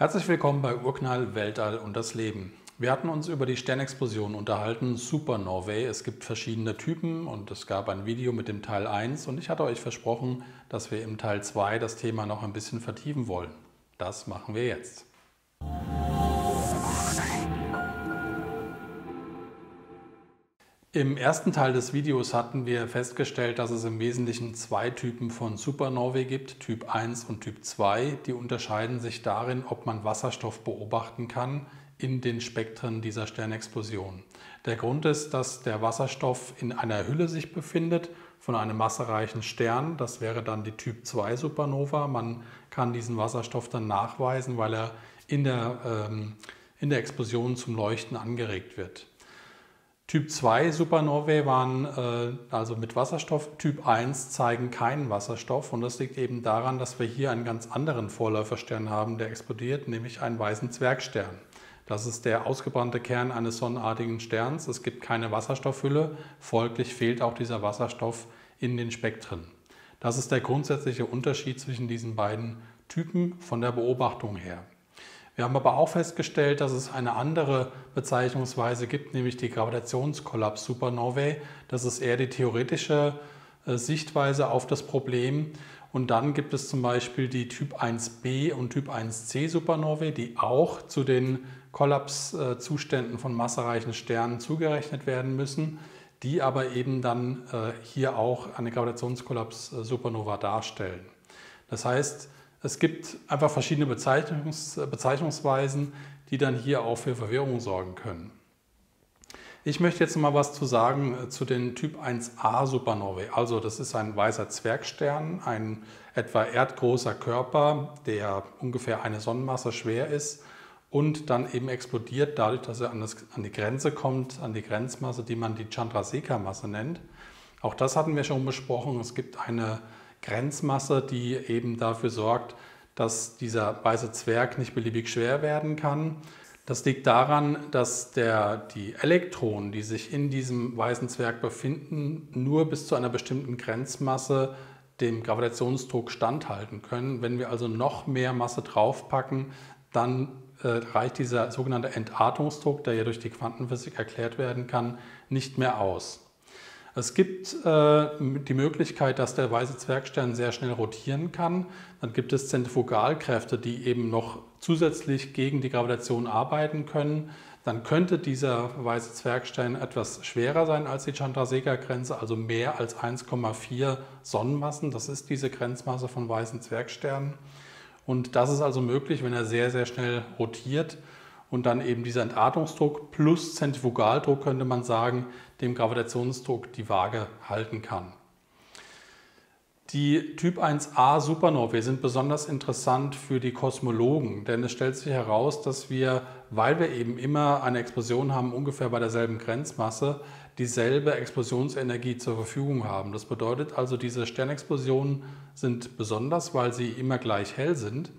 Herzlich willkommen bei Urknall, Weltall und das Leben. Wir hatten uns über die Sternexplosion unterhalten, Supernovae. Es gibt verschiedene Typen und es gab ein Video mit dem Teil 1 und ich hatte euch versprochen, dass wir im Teil 2 das Thema noch ein bisschen vertiefen wollen. Das machen wir jetzt. Im ersten Teil des Videos hatten wir festgestellt, dass es im Wesentlichen zwei Typen von Supernovae gibt, Typ 1 und Typ 2. Die unterscheiden sich darin, ob man Wasserstoff beobachten kann in den Spektren dieser Sternexplosion. Der Grund ist, dass der Wasserstoff in einer Hülle sich befindet von einem massereichen Stern. Das wäre dann die Typ 2 Supernova. Man kann diesen Wasserstoff dann nachweisen, weil er in der, ähm, in der Explosion zum Leuchten angeregt wird. Typ 2 Supernovae waren äh, also mit Wasserstoff, Typ 1 zeigen keinen Wasserstoff und das liegt eben daran, dass wir hier einen ganz anderen Vorläuferstern haben, der explodiert, nämlich einen weißen Zwergstern. Das ist der ausgebrannte Kern eines sonnenartigen Sterns. Es gibt keine Wasserstoffhülle, folglich fehlt auch dieser Wasserstoff in den Spektren. Das ist der grundsätzliche Unterschied zwischen diesen beiden Typen von der Beobachtung her. Wir haben aber auch festgestellt, dass es eine andere Bezeichnungsweise gibt, nämlich die Gravitationskollaps Supernovae. Das ist eher die theoretische äh, Sichtweise auf das Problem. Und dann gibt es zum Beispiel die Typ 1b und Typ 1c Supernovae, die auch zu den Kollapszuständen von massereichen Sternen zugerechnet werden müssen, die aber eben dann äh, hier auch eine Gravitationskollaps Supernova darstellen. Das heißt, es gibt einfach verschiedene Bezeichnungs Bezeichnungsweisen, die dann hier auch für Verwirrung sorgen können. Ich möchte jetzt mal was zu sagen äh, zu den Typ 1a Supernovae. Also das ist ein weißer Zwergstern, ein etwa erdgroßer Körper, der ungefähr eine Sonnenmasse schwer ist und dann eben explodiert dadurch, dass er an, das, an die Grenze kommt, an die Grenzmasse, die man die Chandrasekhar-Masse nennt. Auch das hatten wir schon besprochen. Es gibt eine Grenzmasse, die eben dafür sorgt, dass dieser weiße Zwerg nicht beliebig schwer werden kann. Das liegt daran, dass der, die Elektronen, die sich in diesem weißen Zwerg befinden, nur bis zu einer bestimmten Grenzmasse dem Gravitationsdruck standhalten können. Wenn wir also noch mehr Masse draufpacken, dann äh, reicht dieser sogenannte Entartungsdruck, der ja durch die Quantenphysik erklärt werden kann, nicht mehr aus. Es gibt äh, die Möglichkeit, dass der weiße Zwergstern sehr schnell rotieren kann. Dann gibt es Zentrifugalkräfte, die eben noch zusätzlich gegen die Gravitation arbeiten können. Dann könnte dieser weiße Zwergstern etwas schwerer sein als die Chandrasekhar-Grenze, also mehr als 1,4 Sonnenmassen. Das ist diese Grenzmasse von weißen Zwergsternen. Und das ist also möglich, wenn er sehr, sehr schnell rotiert und dann eben dieser Entartungsdruck plus Zentrifugaldruck, könnte man sagen, dem Gravitationsdruck die Waage halten kann. Die Typ 1a Supernovae sind besonders interessant für die Kosmologen, denn es stellt sich heraus, dass wir, weil wir eben immer eine Explosion haben, ungefähr bei derselben Grenzmasse, dieselbe Explosionsenergie zur Verfügung haben. Das bedeutet also, diese Sternexplosionen sind besonders, weil sie immer gleich hell sind.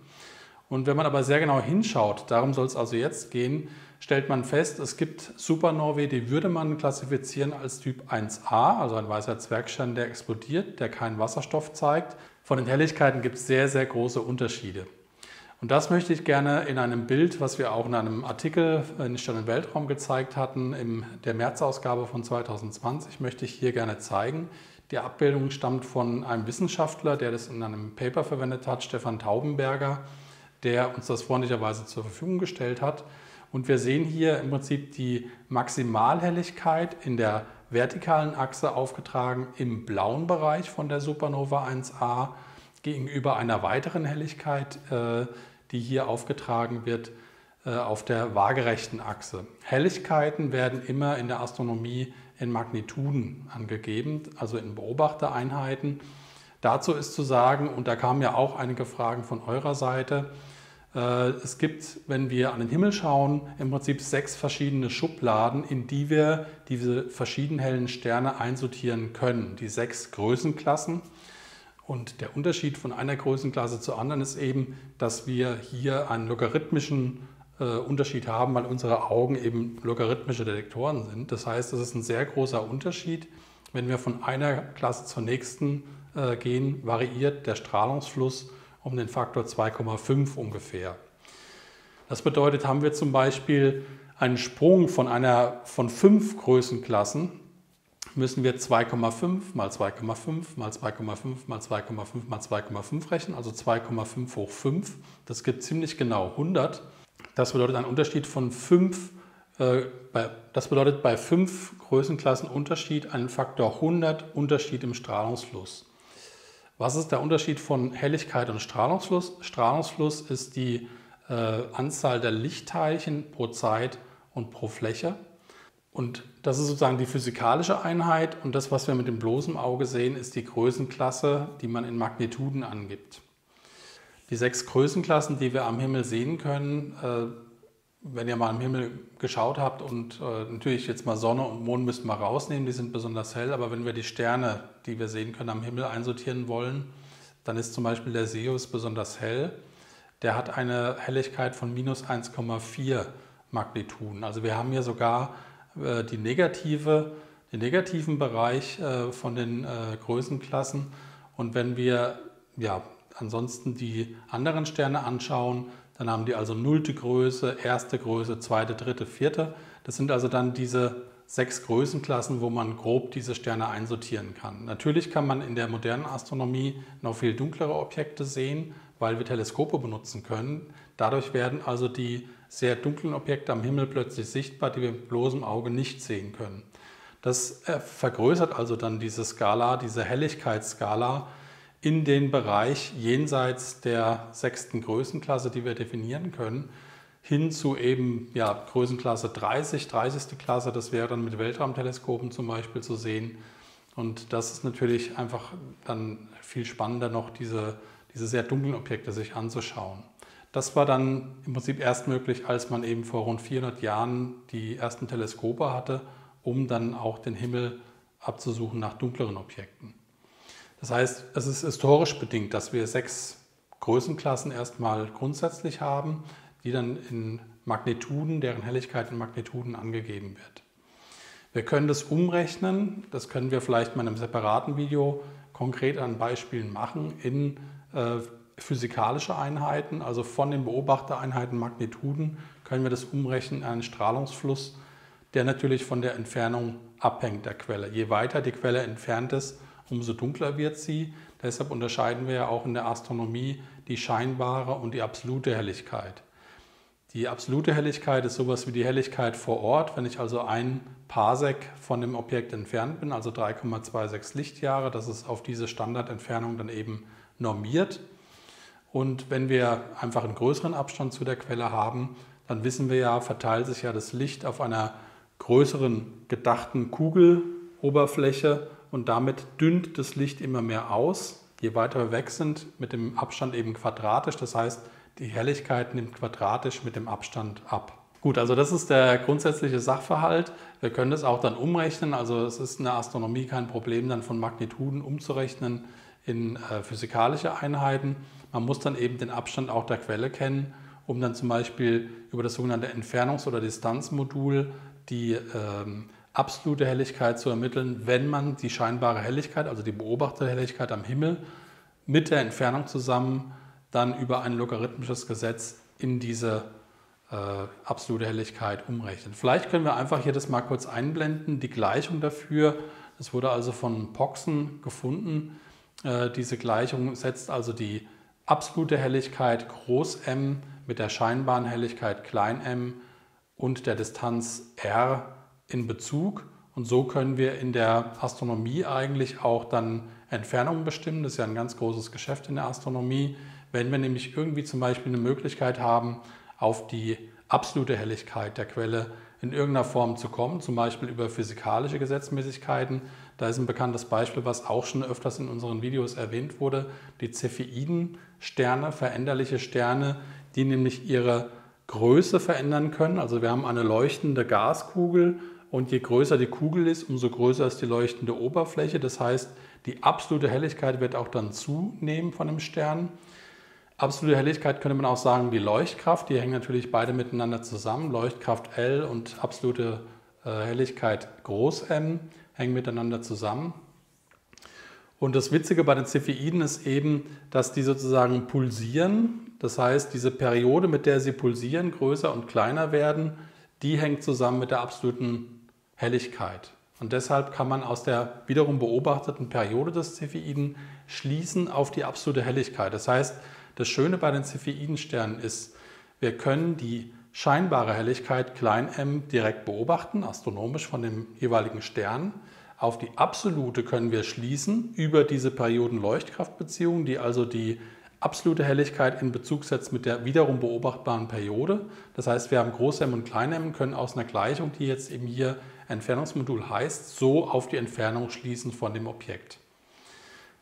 Und wenn man aber sehr genau hinschaut, darum soll es also jetzt gehen, stellt man fest, es gibt Supernovae, die würde man klassifizieren als Typ 1a, also ein weißer Zwergstern, der explodiert, der keinen Wasserstoff zeigt. Von den Helligkeiten gibt es sehr, sehr große Unterschiede. Und das möchte ich gerne in einem Bild, was wir auch in einem Artikel in Stern und Weltraum gezeigt hatten, in der März-Ausgabe von 2020, möchte ich hier gerne zeigen. Die Abbildung stammt von einem Wissenschaftler, der das in einem Paper verwendet hat, Stefan Taubenberger der uns das freundlicherweise zur Verfügung gestellt hat. Und wir sehen hier im Prinzip die Maximalhelligkeit in der vertikalen Achse aufgetragen im blauen Bereich von der Supernova 1a gegenüber einer weiteren Helligkeit, äh, die hier aufgetragen wird äh, auf der waagerechten Achse. Helligkeiten werden immer in der Astronomie in Magnituden angegeben, also in Beobachtereinheiten. Dazu ist zu sagen, und da kamen ja auch einige Fragen von eurer Seite, äh, es gibt, wenn wir an den Himmel schauen, im Prinzip sechs verschiedene Schubladen, in die wir diese verschiedenen hellen Sterne einsortieren können. Die sechs Größenklassen. Und der Unterschied von einer Größenklasse zur anderen ist eben, dass wir hier einen logarithmischen äh, Unterschied haben, weil unsere Augen eben logarithmische Detektoren sind. Das heißt, es ist ein sehr großer Unterschied. Wenn wir von einer Klasse zur nächsten äh, gehen, variiert der Strahlungsfluss um den Faktor 2,5 ungefähr. Das bedeutet, haben wir zum Beispiel einen Sprung von einer von fünf Größenklassen, müssen wir 2,5 mal 2,5 mal 2,5 mal 2,5 mal 2,5 rechnen, also 2,5 hoch 5. Das gibt ziemlich genau 100. Das bedeutet ein Unterschied von 5, äh, das bedeutet bei 5 Größenklassen Unterschied einen Faktor 100 Unterschied im Strahlungsfluss. Was ist der Unterschied von Helligkeit und Strahlungsfluss? Strahlungsfluss ist die äh, Anzahl der Lichtteilchen pro Zeit und pro Fläche. Und das ist sozusagen die physikalische Einheit und das, was wir mit dem bloßen Auge sehen, ist die Größenklasse, die man in Magnituden angibt. Die sechs Größenklassen, die wir am Himmel sehen können, äh, wenn ihr mal am Himmel geschaut habt und äh, natürlich jetzt mal Sonne und Mond müssen wir rausnehmen, die sind besonders hell, aber wenn wir die Sterne, die wir sehen können, am Himmel einsortieren wollen, dann ist zum Beispiel der Sirius besonders hell. Der hat eine Helligkeit von minus 1,4 Magnituden. Also wir haben hier sogar äh, die negative, den negativen Bereich äh, von den äh, Größenklassen. Und wenn wir ja, ansonsten die anderen Sterne anschauen, dann haben die also nullte Größe, erste Größe, zweite, dritte, vierte. Das sind also dann diese sechs Größenklassen, wo man grob diese Sterne einsortieren kann. Natürlich kann man in der modernen Astronomie noch viel dunklere Objekte sehen, weil wir Teleskope benutzen können. Dadurch werden also die sehr dunklen Objekte am Himmel plötzlich sichtbar, die wir mit bloßem Auge nicht sehen können. Das äh, vergrößert also dann diese Skala, diese Helligkeitsskala in den Bereich jenseits der sechsten Größenklasse, die wir definieren können, hin zu eben ja, Größenklasse 30, 30. Klasse, das wäre dann mit Weltraumteleskopen zum Beispiel zu sehen. Und das ist natürlich einfach dann viel spannender noch, diese, diese sehr dunklen Objekte sich anzuschauen. Das war dann im Prinzip erst möglich, als man eben vor rund 400 Jahren die ersten Teleskope hatte, um dann auch den Himmel abzusuchen nach dunkleren Objekten. Das heißt, es ist historisch bedingt, dass wir sechs Größenklassen erstmal grundsätzlich haben, die dann in Magnituden, deren Helligkeit in Magnituden angegeben wird. Wir können das umrechnen, das können wir vielleicht mal in einem separaten Video konkret an Beispielen machen, in äh, physikalische Einheiten, also von den Beobachtereinheiten Magnituden, können wir das umrechnen in einen Strahlungsfluss, der natürlich von der Entfernung abhängt der Quelle. Je weiter die Quelle entfernt ist, umso dunkler wird sie. Deshalb unterscheiden wir ja auch in der Astronomie die scheinbare und die absolute Helligkeit. Die absolute Helligkeit ist sowas wie die Helligkeit vor Ort. Wenn ich also ein Parsec von dem Objekt entfernt bin, also 3,26 Lichtjahre, das ist auf diese Standardentfernung dann eben normiert. Und wenn wir einfach einen größeren Abstand zu der Quelle haben, dann wissen wir ja, verteilt sich ja das Licht auf einer größeren gedachten Kugeloberfläche und damit dünnt das Licht immer mehr aus. Je weiter wir weg sind, mit dem Abstand eben quadratisch. Das heißt, die Helligkeit nimmt quadratisch mit dem Abstand ab. Gut, also das ist der grundsätzliche Sachverhalt. Wir können das auch dann umrechnen. Also es ist in der Astronomie kein Problem, dann von Magnituden umzurechnen in äh, physikalische Einheiten. Man muss dann eben den Abstand auch der Quelle kennen, um dann zum Beispiel über das sogenannte Entfernungs- oder Distanzmodul die ähm, absolute Helligkeit zu ermitteln, wenn man die scheinbare Helligkeit, also die beobachtete Helligkeit am Himmel, mit der Entfernung zusammen dann über ein logarithmisches Gesetz in diese äh, absolute Helligkeit umrechnet. Vielleicht können wir einfach hier das mal kurz einblenden, die Gleichung dafür. Das wurde also von Poxen gefunden. Äh, diese Gleichung setzt also die absolute Helligkeit groß m mit der scheinbaren Helligkeit klein m und der Distanz r in Bezug. Und so können wir in der Astronomie eigentlich auch dann Entfernungen bestimmen. Das ist ja ein ganz großes Geschäft in der Astronomie. Wenn wir nämlich irgendwie zum Beispiel eine Möglichkeit haben, auf die absolute Helligkeit der Quelle in irgendeiner Form zu kommen, zum Beispiel über physikalische Gesetzmäßigkeiten. Da ist ein bekanntes Beispiel, was auch schon öfters in unseren Videos erwähnt wurde, die Cepheiden-Sterne, veränderliche Sterne, die nämlich ihre Größe verändern können. Also wir haben eine leuchtende Gaskugel und je größer die Kugel ist, umso größer ist die leuchtende Oberfläche. Das heißt, die absolute Helligkeit wird auch dann zunehmen von dem Stern. Absolute Helligkeit könnte man auch sagen wie Leuchtkraft. Die hängen natürlich beide miteinander zusammen. Leuchtkraft L und absolute äh, Helligkeit groß M hängen miteinander zusammen. Und das Witzige bei den Cepheiden ist eben, dass die sozusagen pulsieren. Das heißt, diese Periode, mit der sie pulsieren, größer und kleiner werden, die hängt zusammen mit der absoluten Helligkeit. Und deshalb kann man aus der wiederum beobachteten Periode des Cephiden schließen auf die absolute Helligkeit. Das heißt, das Schöne bei den Cepheidensternen ist, wir können die scheinbare Helligkeit klein m direkt beobachten, astronomisch von dem jeweiligen Stern. Auf die absolute können wir schließen über diese Perioden-Leuchtkraftbeziehung, die also die absolute Helligkeit in Bezug setzt mit der wiederum beobachtbaren Periode. Das heißt, wir haben Groß-M und Klein-M, können aus einer Gleichung, die jetzt eben hier Entfernungsmodul heißt, so auf die Entfernung schließen von dem Objekt.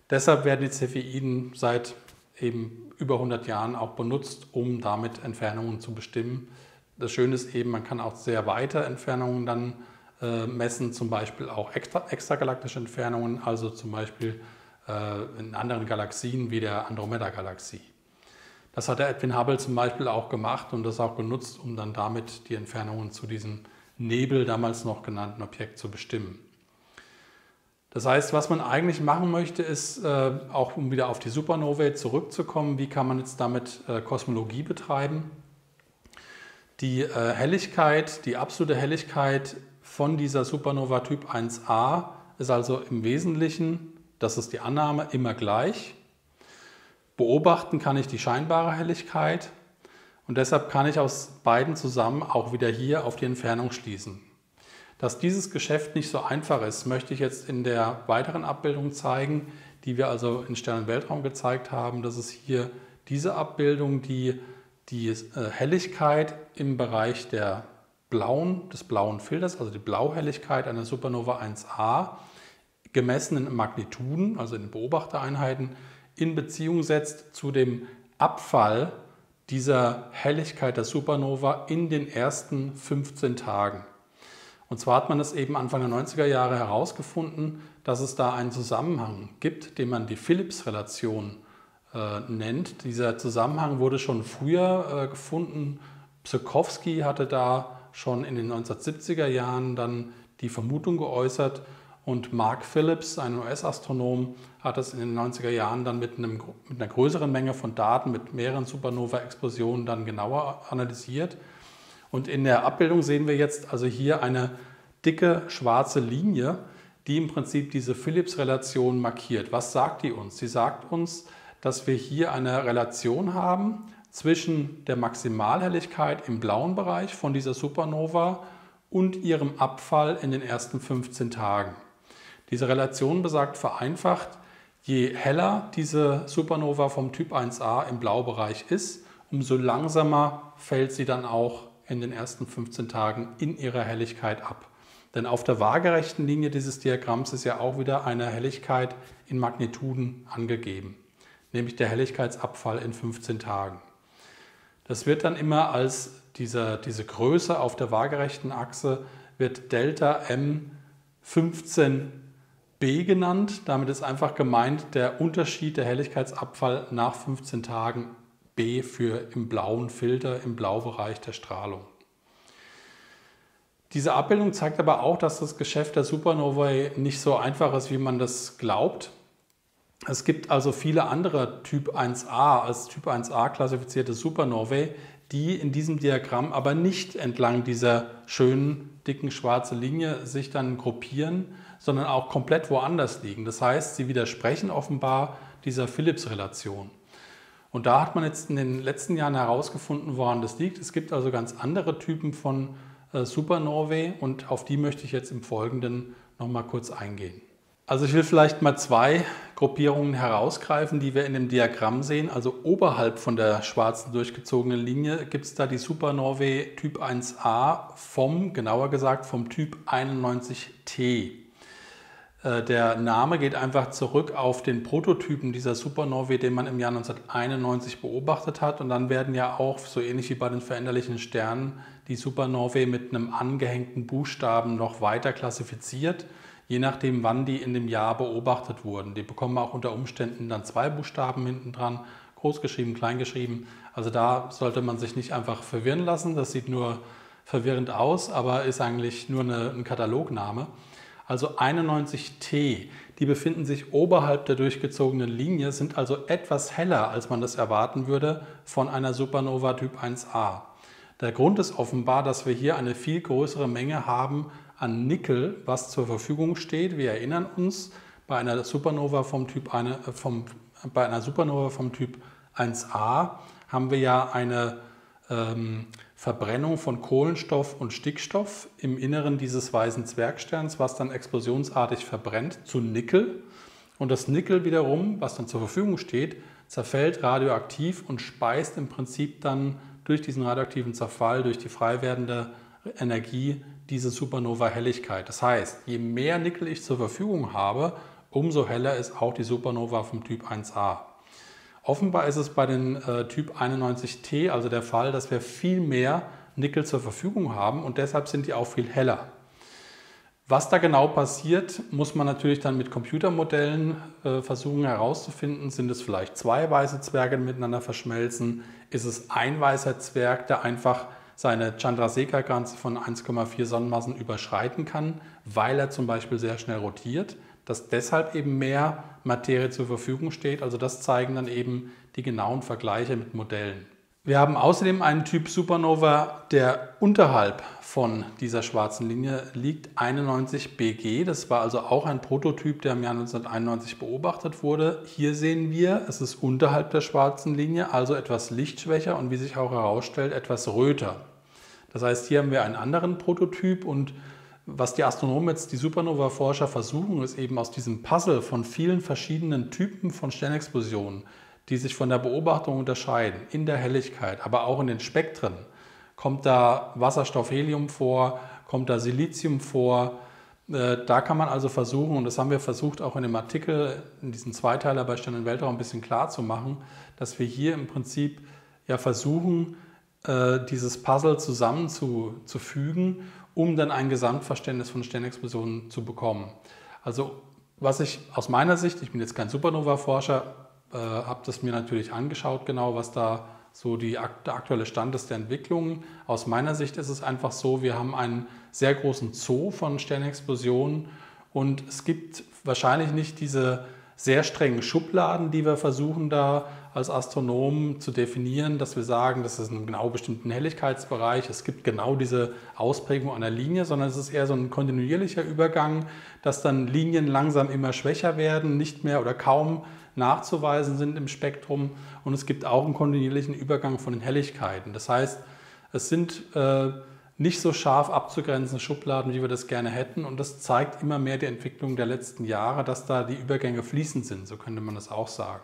Deshalb werden die Cepheiden seit eben über 100 Jahren auch benutzt, um damit Entfernungen zu bestimmen. Das Schöne ist eben, man kann auch sehr weite Entfernungen dann äh, messen, zum Beispiel auch extra, extragalaktische Entfernungen, also zum Beispiel äh, in anderen Galaxien wie der Andromeda-Galaxie. Das hat der Edwin Hubble zum Beispiel auch gemacht und das auch genutzt, um dann damit die Entfernungen zu diesem Nebel, damals noch genannten Objekt, zu bestimmen. Das heißt, was man eigentlich machen möchte, ist, äh, auch um wieder auf die Supernovae zurückzukommen, wie kann man jetzt damit äh, Kosmologie betreiben? Die äh, Helligkeit, die absolute Helligkeit von dieser Supernova Typ 1a ist also im Wesentlichen, das ist die Annahme, immer gleich. Beobachten kann ich die scheinbare Helligkeit und deshalb kann ich aus beiden zusammen auch wieder hier auf die Entfernung schließen. Dass dieses Geschäft nicht so einfach ist, möchte ich jetzt in der weiteren Abbildung zeigen, die wir also in Stern- und Weltraum gezeigt haben. Das ist hier diese Abbildung, die die äh, Helligkeit im Bereich der blauen, des blauen Filters, also die Blauhelligkeit einer Supernova 1a, gemessen in Magnituden, also in Beobachtereinheiten, in Beziehung setzt zu dem Abfall dieser Helligkeit der Supernova in den ersten 15 Tagen. Und zwar hat man es eben Anfang der 90er Jahre herausgefunden, dass es da einen Zusammenhang gibt, den man die Phillips-Relation äh, nennt. Dieser Zusammenhang wurde schon früher äh, gefunden. Psokowski hatte da schon in den 1970er Jahren dann die Vermutung geäußert und Mark Phillips, ein US-Astronom, hat es in den 90er Jahren dann mit, einem, mit einer größeren Menge von Daten, mit mehreren Supernova-Explosionen dann genauer analysiert und in der Abbildung sehen wir jetzt also hier eine dicke schwarze Linie, die im Prinzip diese Phillips-Relation markiert. Was sagt die uns? Sie sagt uns, dass wir hier eine Relation haben zwischen der Maximalhelligkeit im blauen Bereich von dieser Supernova und ihrem Abfall in den ersten 15 Tagen. Diese Relation besagt vereinfacht, je heller diese Supernova vom Typ 1a im Blaubereich ist, umso langsamer fällt sie dann auch in den ersten 15 Tagen in ihrer Helligkeit ab. Denn auf der waagerechten Linie dieses Diagramms ist ja auch wieder eine Helligkeit in Magnituden angegeben, nämlich der Helligkeitsabfall in 15 Tagen. Das wird dann immer als diese, diese Größe auf der waagerechten Achse wird Delta M 15b genannt. Damit ist einfach gemeint der Unterschied der Helligkeitsabfall nach 15 Tagen B für im blauen Filter, im Blaubereich der Strahlung. Diese Abbildung zeigt aber auch, dass das Geschäft der Supernovae nicht so einfach ist, wie man das glaubt. Es gibt also viele andere Typ 1a als Typ 1a klassifizierte Supernovae, die in diesem Diagramm aber nicht entlang dieser schönen dicken schwarzen Linie sich dann gruppieren, sondern auch komplett woanders liegen. Das heißt, sie widersprechen offenbar dieser Phillips-Relation. Und da hat man jetzt in den letzten Jahren herausgefunden, woran das liegt. Es gibt also ganz andere Typen von äh, Supernovae und auf die möchte ich jetzt im Folgenden nochmal kurz eingehen. Also ich will vielleicht mal zwei Gruppierungen herausgreifen, die wir in dem Diagramm sehen. Also oberhalb von der schwarzen durchgezogenen Linie gibt es da die Supernovae Typ 1a vom, genauer gesagt, vom Typ 91T. Äh, der Name geht einfach zurück auf den Prototypen dieser Supernovae, den man im Jahr 1991 beobachtet hat. Und dann werden ja auch, so ähnlich wie bei den veränderlichen Sternen, die Supernovae mit einem angehängten Buchstaben noch weiter klassifiziert, je nachdem, wann die in dem Jahr beobachtet wurden. Die bekommen auch unter Umständen dann zwei Buchstaben hinten dran, großgeschrieben, kleingeschrieben. Also da sollte man sich nicht einfach verwirren lassen. Das sieht nur verwirrend aus, aber ist eigentlich nur eine, ein Katalogname. Also 91T. Die befinden sich oberhalb der durchgezogenen Linie, sind also etwas heller, als man das erwarten würde von einer Supernova Typ 1a. Der Grund ist offenbar, dass wir hier eine viel größere Menge haben an Nickel, was zur Verfügung steht. Wir erinnern uns, bei einer Supernova vom Typ, eine, äh, vom, bei einer Supernova vom Typ 1a haben wir ja eine ähm, Verbrennung von Kohlenstoff und Stickstoff im Inneren dieses weißen Zwergsterns, was dann explosionsartig verbrennt zu Nickel. Und das Nickel wiederum, was dann zur Verfügung steht, zerfällt radioaktiv und speist im Prinzip dann durch diesen radioaktiven Zerfall, durch die frei werdende Energie diese Supernova-Helligkeit. Das heißt, je mehr Nickel ich zur Verfügung habe, umso heller ist auch die Supernova vom Typ 1a. Offenbar ist es bei den äh, Typ 91T also der Fall, dass wir viel mehr Nickel zur Verfügung haben und deshalb sind die auch viel heller. Was da genau passiert, muss man natürlich dann mit Computermodellen äh, versuchen herauszufinden. Sind es vielleicht zwei weiße Zwerge die miteinander verschmelzen? Ist es ein weißer Zwerg, der einfach seine Chandrasekhar-Grenze von 1,4 Sonnenmassen überschreiten kann, weil er zum Beispiel sehr schnell rotiert? dass deshalb eben mehr Materie zur Verfügung steht. Also das zeigen dann eben die genauen Vergleiche mit Modellen. Wir haben außerdem einen Typ Supernova, der unterhalb von dieser schwarzen Linie liegt, 91 BG. Das war also auch ein Prototyp, der im Jahr 1991 beobachtet wurde. Hier sehen wir, es ist unterhalb der schwarzen Linie, also etwas lichtschwächer und wie sich auch herausstellt, etwas röter. Das heißt, hier haben wir einen anderen Prototyp und was die Astronomen jetzt, die Supernova-Forscher versuchen, ist eben aus diesem Puzzle von vielen verschiedenen Typen von Sternexplosionen, die sich von der Beobachtung unterscheiden, in der Helligkeit, aber auch in den Spektren. Kommt da Wasserstoff, Helium vor, kommt da Silizium vor? Äh, da kann man also versuchen, und das haben wir versucht auch in dem Artikel, in diesem Zweiteiler bei Stern und Weltraum ein bisschen klar zu machen, dass wir hier im Prinzip ja versuchen, äh, dieses Puzzle zusammenzufügen um dann ein Gesamtverständnis von Sternexplosionen zu bekommen. Also was ich aus meiner Sicht, ich bin jetzt kein Supernova-Forscher, äh, habe das mir natürlich angeschaut, genau was da so die, der aktuelle Stand ist der Entwicklung. Aus meiner Sicht ist es einfach so, wir haben einen sehr großen Zoo von Sternexplosionen und es gibt wahrscheinlich nicht diese sehr strengen Schubladen, die wir versuchen da als Astronomen zu definieren, dass wir sagen, das ist ein genau bestimmten Helligkeitsbereich, es gibt genau diese Ausprägung einer Linie, sondern es ist eher so ein kontinuierlicher Übergang, dass dann Linien langsam immer schwächer werden, nicht mehr oder kaum nachzuweisen sind im Spektrum und es gibt auch einen kontinuierlichen Übergang von den Helligkeiten. Das heißt, es sind äh, nicht so scharf abzugrenzende Schubladen, wie wir das gerne hätten. Und das zeigt immer mehr die Entwicklung der letzten Jahre, dass da die Übergänge fließend sind, so könnte man das auch sagen.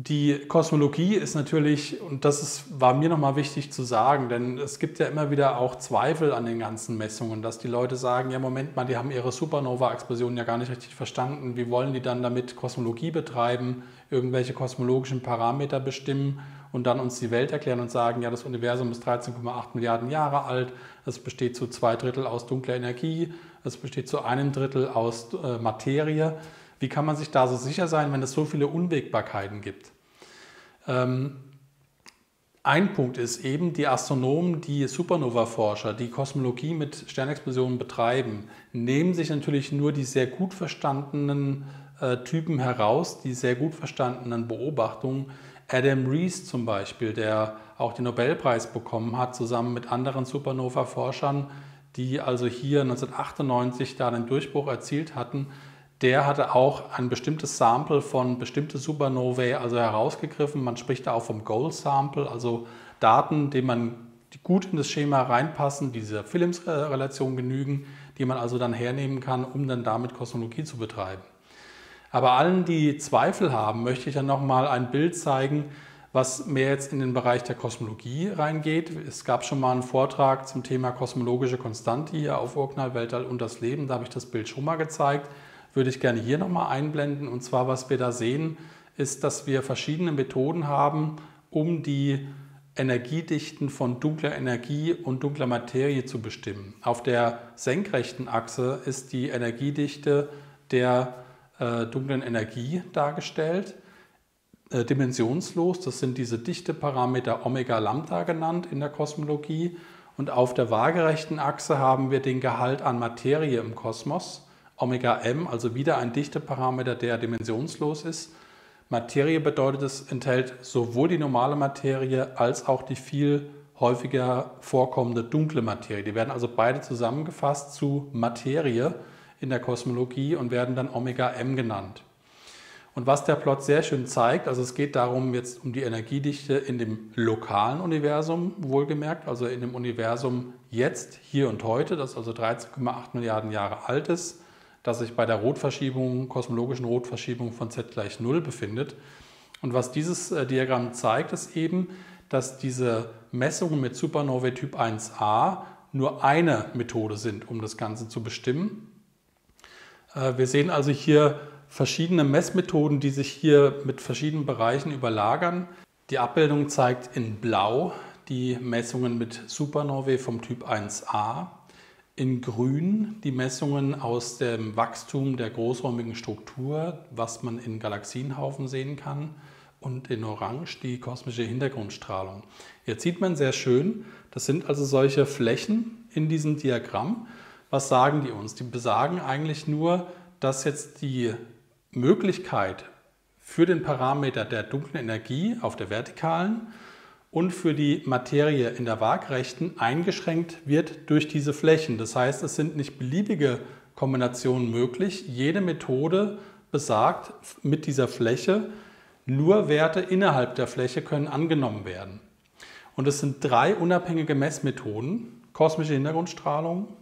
Die Kosmologie ist natürlich, und das ist, war mir nochmal wichtig zu sagen, denn es gibt ja immer wieder auch Zweifel an den ganzen Messungen, dass die Leute sagen, ja Moment mal, die haben ihre Supernova-Explosion ja gar nicht richtig verstanden, wie wollen die dann damit Kosmologie betreiben, irgendwelche kosmologischen Parameter bestimmen und dann uns die Welt erklären und sagen, ja, das Universum ist 13,8 Milliarden Jahre alt, es besteht zu zwei Drittel aus dunkler Energie, es besteht zu einem Drittel aus äh, Materie. Wie kann man sich da so sicher sein, wenn es so viele Unwägbarkeiten gibt? Ähm, ein Punkt ist eben, die Astronomen, die Supernova-Forscher, die Kosmologie mit Sternexplosionen betreiben, nehmen sich natürlich nur die sehr gut verstandenen äh, Typen heraus, die sehr gut verstandenen Beobachtungen, Adam Rees zum Beispiel, der auch den Nobelpreis bekommen hat, zusammen mit anderen Supernova-Forschern, die also hier 1998 da den Durchbruch erzielt hatten, der hatte auch ein bestimmtes Sample von bestimmten Supernovae also herausgegriffen. Man spricht da auch vom Gold Sample, also Daten, die man die gut in das Schema reinpassen, die dieser Phillips-Relation genügen, die man also dann hernehmen kann, um dann damit Kosmologie zu betreiben. Aber allen, die Zweifel haben, möchte ich dann nochmal ein Bild zeigen, was mehr jetzt in den Bereich der Kosmologie reingeht. Es gab schon mal einen Vortrag zum Thema kosmologische Konstante hier auf Urknall, Weltall und das Leben. Da habe ich das Bild schon mal gezeigt. Würde ich gerne hier nochmal einblenden. Und zwar, was wir da sehen, ist, dass wir verschiedene Methoden haben, um die Energiedichten von dunkler Energie und dunkler Materie zu bestimmen. Auf der senkrechten Achse ist die Energiedichte der äh, dunklen Energie dargestellt. Äh, dimensionslos, das sind diese Dichteparameter Omega Lambda genannt in der Kosmologie. Und auf der waagerechten Achse haben wir den Gehalt an Materie im Kosmos. Omega M, also wieder ein Dichteparameter, der dimensionslos ist. Materie bedeutet, es enthält sowohl die normale Materie als auch die viel häufiger vorkommende dunkle Materie. Die werden also beide zusammengefasst zu Materie in der Kosmologie und werden dann Omega M genannt. Und was der Plot sehr schön zeigt, also es geht darum jetzt um die Energiedichte in dem lokalen Universum, wohlgemerkt, also in dem Universum jetzt, hier und heute, das also 13,8 Milliarden Jahre alt ist, das sich bei der Rotverschiebung, kosmologischen Rotverschiebung von z gleich 0 befindet. Und was dieses äh, Diagramm zeigt, ist eben, dass diese Messungen mit Supernovae Typ 1a nur eine Methode sind, um das Ganze zu bestimmen. Äh, wir sehen also hier verschiedene Messmethoden, die sich hier mit verschiedenen Bereichen überlagern. Die Abbildung zeigt in Blau die Messungen mit Supernovae vom Typ 1a, in Grün die Messungen aus dem Wachstum der großräumigen Struktur, was man in Galaxienhaufen sehen kann, und in Orange die kosmische Hintergrundstrahlung. Jetzt sieht man sehr schön, das sind also solche Flächen in diesem Diagramm. Was sagen die uns? Die besagen eigentlich nur, dass jetzt die Möglichkeit für den Parameter der dunklen Energie auf der vertikalen und für die Materie in der waagrechten eingeschränkt wird durch diese Flächen. Das heißt, es sind nicht beliebige Kombinationen möglich. Jede Methode besagt, mit dieser Fläche nur Werte innerhalb der Fläche können angenommen werden. Und es sind drei unabhängige Messmethoden, kosmische Hintergrundstrahlung,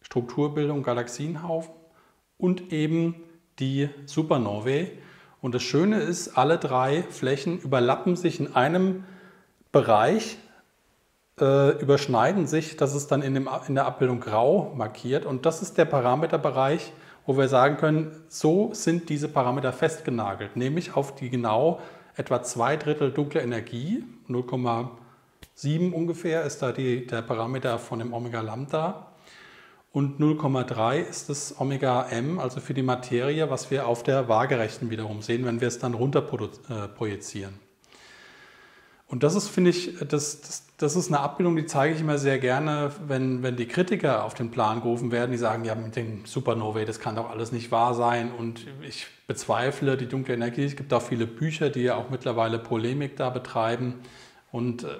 Strukturbildung Galaxienhaufen und eben die Supernovae. Und das Schöne ist, alle drei Flächen überlappen sich in einem Bereich, äh, überschneiden sich, das ist dann in, dem, in der Abbildung grau markiert. Und das ist der Parameterbereich, wo wir sagen können, so sind diese Parameter festgenagelt, nämlich auf die genau etwa zwei Drittel dunkle Energie, 0,7 ungefähr ist da die, der Parameter von dem Omega Lambda und 0,3 ist das Omega M, also für die Materie, was wir auf der Waagerechten wiederum sehen, wenn wir es dann runter äh, projizieren. Und das ist, finde ich, das, das, das, ist eine Abbildung, die zeige ich immer sehr gerne, wenn, wenn die Kritiker auf den Plan gerufen werden, die sagen, ja, mit den Supernovae, das kann doch alles nicht wahr sein und ich bezweifle die dunkle Energie. Es gibt auch viele Bücher, die ja auch mittlerweile Polemik da betreiben. Und äh,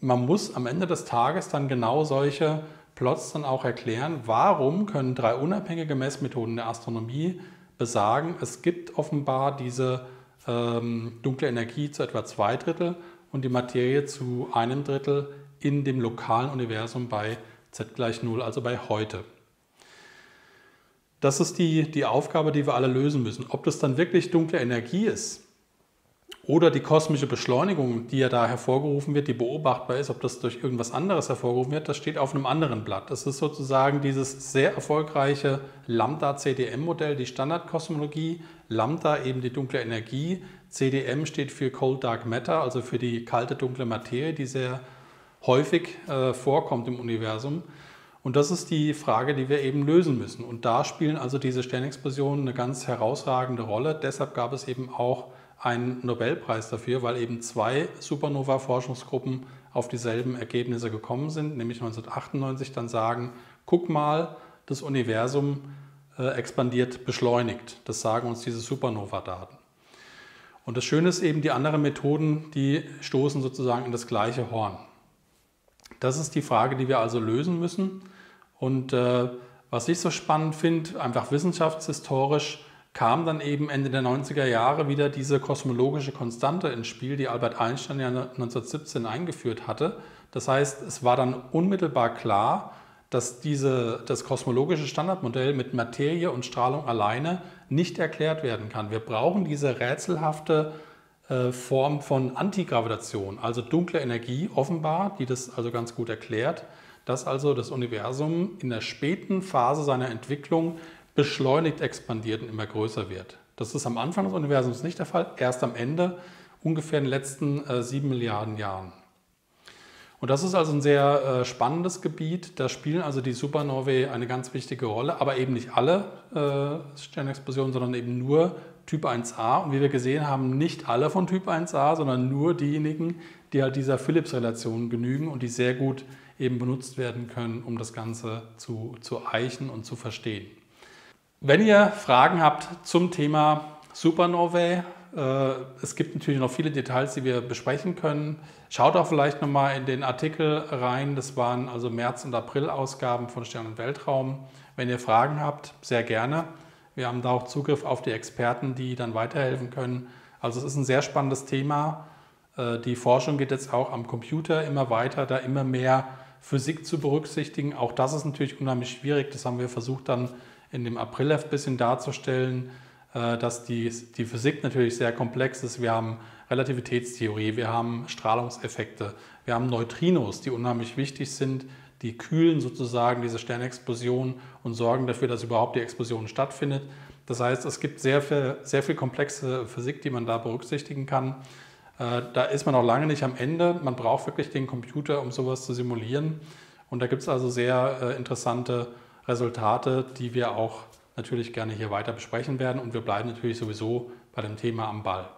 man muss am Ende des Tages dann genau solche Plots dann auch erklären, warum können drei unabhängige Messmethoden der Astronomie besagen, es gibt offenbar diese ähm, dunkle Energie zu etwa zwei Drittel und die Materie zu einem Drittel in dem lokalen Universum bei z gleich 0, also bei heute. Das ist die, die Aufgabe, die wir alle lösen müssen. Ob das dann wirklich dunkle Energie ist, oder die kosmische Beschleunigung, die ja da hervorgerufen wird, die beobachtbar ist, ob das durch irgendwas anderes hervorgerufen wird, das steht auf einem anderen Blatt. Das ist sozusagen dieses sehr erfolgreiche Lambda-CDM-Modell, die Standardkosmologie. Lambda eben die dunkle Energie. CDM steht für Cold Dark Matter, also für die kalte dunkle Materie, die sehr häufig äh, vorkommt im Universum. Und das ist die Frage, die wir eben lösen müssen. Und da spielen also diese Sternexplosionen eine ganz herausragende Rolle. Deshalb gab es eben auch einen Nobelpreis dafür, weil eben zwei Supernova-Forschungsgruppen auf dieselben Ergebnisse gekommen sind, nämlich 1998 dann sagen, guck mal, das Universum äh, expandiert beschleunigt. Das sagen uns diese Supernova-Daten. Und das Schöne ist eben, die anderen Methoden, die stoßen sozusagen in das gleiche Horn. Das ist die Frage, die wir also lösen müssen. Und äh, was ich so spannend finde, einfach wissenschaftshistorisch, kam dann eben Ende der 90er Jahre wieder diese kosmologische Konstante ins Spiel, die Albert Einstein ja 1917 eingeführt hatte. Das heißt, es war dann unmittelbar klar, dass diese, das kosmologische Standardmodell mit Materie und Strahlung alleine nicht erklärt werden kann. Wir brauchen diese rätselhafte äh, Form von Antigravitation, also dunkle Energie offenbar, die das also ganz gut erklärt, dass also das Universum in der späten Phase seiner Entwicklung beschleunigt expandiert und immer größer wird. Das ist am Anfang des Universums nicht der Fall, erst am Ende, ungefähr in den letzten äh, sieben Milliarden Jahren. Und das ist also ein sehr äh, spannendes Gebiet. Da spielen also die Supernovae eine ganz wichtige Rolle, aber eben nicht alle äh, Sternexplosionen, sondern eben nur Typ 1a. Und wie wir gesehen haben, nicht alle von Typ 1a, sondern nur diejenigen, die halt dieser Phillips-Relation genügen und die sehr gut eben benutzt werden können, um das Ganze zu, zu eichen und zu verstehen. Wenn ihr Fragen habt zum Thema Supernovae, es gibt natürlich noch viele Details, die wir besprechen können. Schaut auch vielleicht nochmal in den Artikel rein. Das waren also März- und April-Ausgaben von Stern und Weltraum. Wenn ihr Fragen habt, sehr gerne. Wir haben da auch Zugriff auf die Experten, die dann weiterhelfen können. Also es ist ein sehr spannendes Thema. Äh, die Forschung geht jetzt auch am Computer immer weiter, da immer mehr Physik zu berücksichtigen. Auch das ist natürlich unheimlich schwierig. Das haben wir versucht dann in dem April-F ein bisschen darzustellen äh, dass die, die Physik natürlich sehr komplex ist. Wir haben Relativitätstheorie, wir haben Strahlungseffekte, wir haben Neutrinos, die unheimlich wichtig sind, die kühlen sozusagen diese Sternexplosion und sorgen dafür, dass überhaupt die Explosion stattfindet. Das heißt, es gibt sehr viel, sehr viel komplexe Physik, die man da berücksichtigen kann. Äh, da ist man auch lange nicht am Ende. Man braucht wirklich den Computer, um sowas zu simulieren. Und da gibt es also sehr äh, interessante Resultate, die wir auch natürlich gerne hier weiter besprechen werden und wir bleiben natürlich sowieso bei dem Thema am Ball.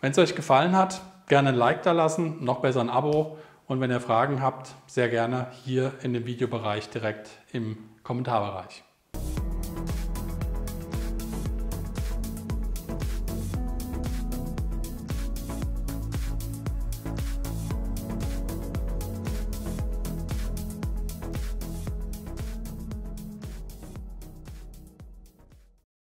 Wenn es euch gefallen hat, gerne ein Like da lassen, noch besser ein Abo und wenn ihr Fragen habt, sehr gerne hier in dem Videobereich direkt im Kommentarbereich.